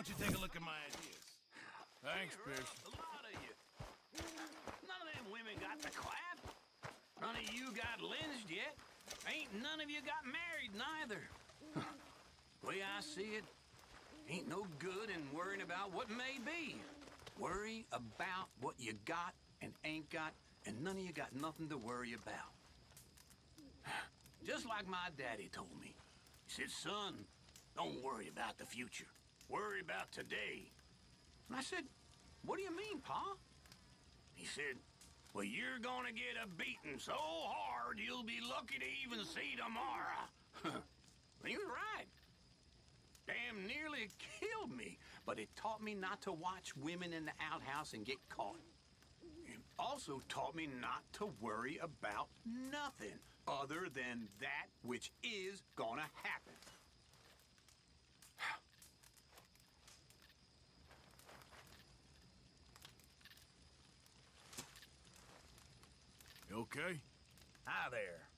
don't you take a look at my ideas? Thanks, Pierce. A lot of you. None of them women got the clap. None of you got lynched yet. Ain't none of you got married neither. Way I see it, ain't no good in worrying about what may be. Worry about what you got and ain't got, and none of you got nothing to worry about. Just like my daddy told me. He said, son, don't worry about the future. Worry about today. And I said, what do you mean, Pa? He said, well, you're gonna get a beating so hard you'll be lucky to even see tomorrow. he was right. Damn nearly killed me, but it taught me not to watch women in the outhouse and get caught. It also taught me not to worry about nothing other than that which is gonna happen. You okay? Hi there.